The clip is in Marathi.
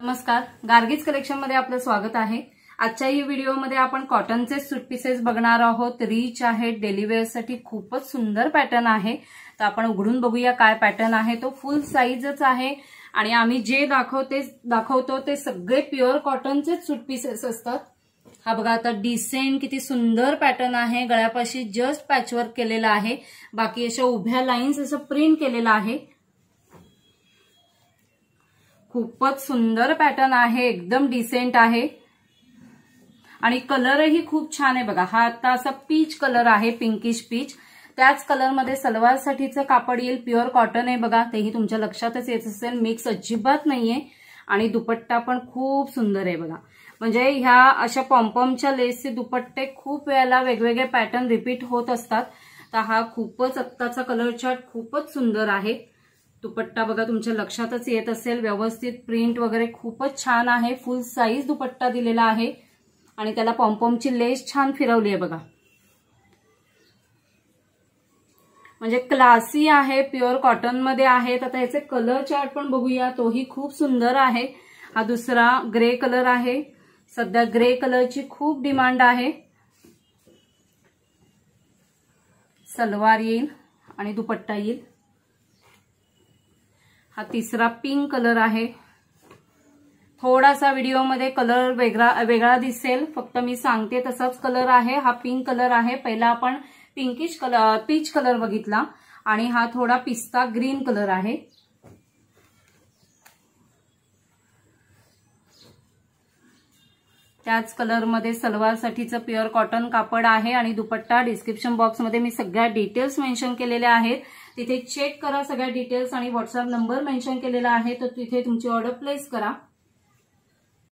नमस्कार. गार्गीज कलेक्शनमध्ये आपलं स्वागत आहे. आजच्या या व्हिडिओमध्ये आपण कॉटनचे सूट पीसेस बघणार आहोत. रिच आहेत डेलिवेअरसाठी खूपच सुंदर पॅटर्न आहे. तर आपण उघडून बघूया काय पॅटर्न आहे. तो फुल साईजच आहे. आणि आम्ही जे दाखवते दाखवतो ते सगळे प्युअर कॉटनचेच सूट पीसेस असतात. हा बघा आता डिसेंट किती सुंदर पॅटर्न आहे. गळ्यापाशी जस्ट पॅचवर्क केलेला आहे. बाकी अशा उभ्या लाईन्स असं प्रिंट केलेलं आहे. खूपच सुंदर पॅटर्न आहे एकदम डिसेंट आहे. आणि कलरही खूप छान आहे बघा. हा आता असा पीच कलर आहे पिंकिश पीच त्याच कलरमध्ये सलवारसाठीचं कापड येईल. प्युअर कॉटन आहे बघा. तेही तुमच्या लक्षातच येत असेल. मिक्स अजिबात नाहीये. आणि दुपट्टा पण खूप सुंदर आहे बघा. म्हणजे ह्या अशा पॉम्पॉमच्या लेसचे दुपट्टे खूप वेळेला वेगवेगळे पॅटर्न रिपीट होत असतात. तर हा खूपच आत्ताचा कलर चार्ट खूपच सुंदर आहे. दुपट्टा बघा तुमच्या लक्षातच येत असेल व्यवस्थित प्रिंट वगैरे खूपच छान आहे फुल साईज दुपट्टा दिलेला आहे. आणि त्याला पॉम्पॉमची लेस छान फिरवली आहे बघा. म्हणजे क्लासी आहे प्युअर कॉटनमध्ये आहे. तर आता याचे कलर चार्ट पण बघूया तोही खूप सुंदर आहे. हा दुसरा ग्रे कलर आहे. सध्या ग्रे कलरची खूप डिमांड आहे. सलवार येईल आणि दुपट्टा येईल. हा तिसरा पिंक कलर आहे. थोडासा व्हिडिओमध्ये कलर वेगळा वेगळा दिसेल. फक्त मी सांगते तसाच कलर आहे. हा पिंक कलर आहे. पहिला आपण पिंकिश कलर पीच कलर बघितला. आणि हा थोडा पिस्ता ग्रीन कलर आहे. त्याच कलरमध्ये सलवारसाठीचं प्युअर कॉटन कापड आहे. आणि दुपट्टा डिस्क्रिप्शन बॉक्समध्ये मी सगळ्या डिटेल्स मेन्शन केलेल्या आहेत. तिथे चेक करा सगळ्या डिटेल्स आणि व्हॉट्सअप नंबर मेन्शन केलेला आहे तर तिथे तुमची ऑर्डर प्लेस करा.